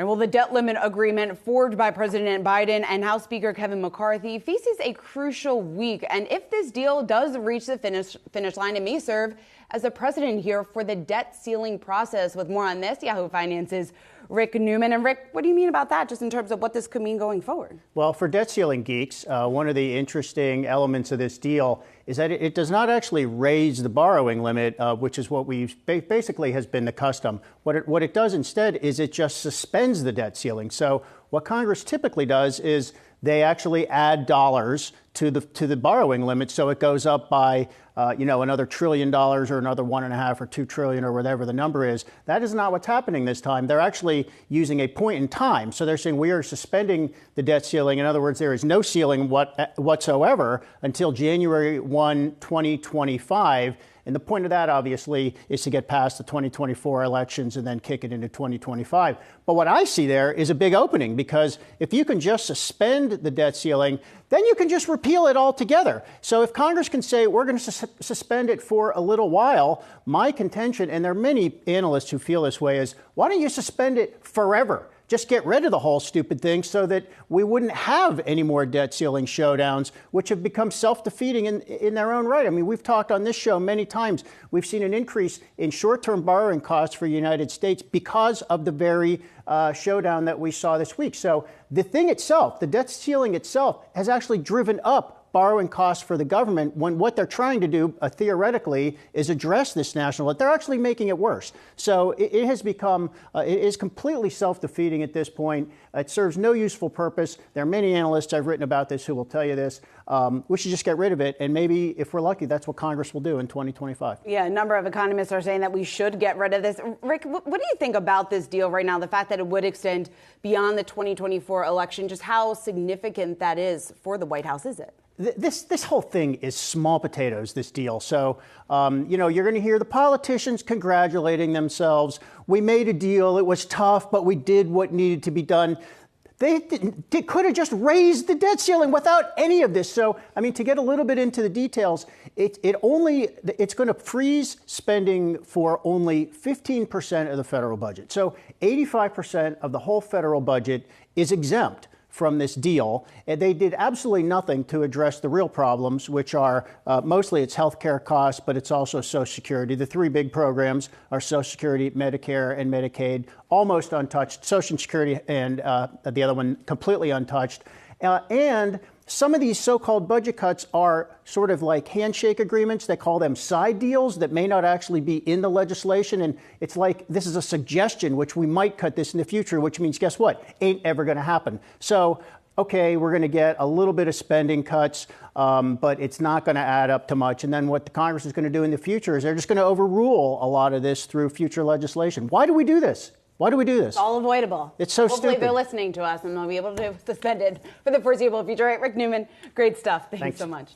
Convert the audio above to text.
Right, well, the debt limit agreement forged by President Biden and House Speaker Kevin McCarthy faces a crucial week. And if this deal does reach the finish, finish line, it may serve as a precedent here for the debt ceiling process. With more on this, Yahoo Finance's Rick Newman. And Rick, what do you mean about that, just in terms of what this could mean going forward? Well, for debt ceiling geeks, uh, one of the interesting elements of this deal is that it, it does not actually raise the borrowing limit, uh, which is what we basically has been the custom. What it, what it does instead is it just suspends the debt ceiling. So what Congress typically does is they actually add dollars to the to the borrowing limit, so it goes up by uh, you know another trillion dollars or another one and a half or two trillion or whatever the number is. That is not what's happening this time. They're actually using a point in time. So they're saying we are suspending the debt ceiling. In other words, there is no ceiling what, whatsoever until January 1, 2025. And the point of that, obviously, is to get past the 2024 elections and then kick it into 2025. But what I see there is a big opening because if you can just suspend the debt ceiling, then you can just repeal it altogether. So if Congress can say we're going to su- suspend it for a little while, my contention, and there are many analysts who feel this way, is why don't you suspend it forever? Just get rid of the whole stupid thing so that we wouldn't have any more debt ceiling showdowns, which have become self defeating in, in their own right. I mean, we've talked on this show many times. We've seen an increase in short term borrowing costs for the United States because of the very uh, showdown that we saw this week. So the thing itself, the debt ceiling itself, has actually driven up borrowing costs for the government when what they're trying to do uh, theoretically is address this national debt. They're actually making it worse. So it, it has become, uh, it is completely self defeating at this point. It serves no useful purpose. There are many analysts I've written about this who will tell you this. Um, we should just get rid of it. And maybe if we're lucky, that's what Congress will do in 2025. Yeah, a number of economists are saying that we should get rid of this. Rick, what do you think about this deal right now? The fact that it would extend beyond the 2024 election, just how significant that is for the White House, is it? This this whole thing is small potatoes. This deal. So um, you know you're going to hear the politicians congratulating themselves. We made a deal. It was tough, but we did what needed to be done. They, they could have just raised the debt ceiling without any of this. So, I mean, to get a little bit into the details, it, it only it's going to freeze spending for only 15% of the federal budget. So, 85% of the whole federal budget is exempt from this deal. They did absolutely nothing to address the real problems, which are uh, mostly it's health care costs, but it's also Social Security. The three big programs are Social Security, Medicare, and Medicaid, almost untouched. Social Security and uh, the other one completely untouched. Uh, and some of these so called budget cuts are sort of like handshake agreements. They call them side deals that may not actually be in the legislation. And it's like this is a suggestion, which we might cut this in the future, which means guess what? Ain't ever going to happen. So, okay, we're going to get a little bit of spending cuts, um, but it's not going to add up to much. And then what the Congress is going to do in the future is they're just going to overrule a lot of this through future legislation. Why do we do this? Why do we do this? It's all avoidable. It's so Hopefully stupid. they're listening to us and they'll be able to suspend it for the foreseeable future. Right, Rick Newman, great stuff. Thanks, Thanks. so much.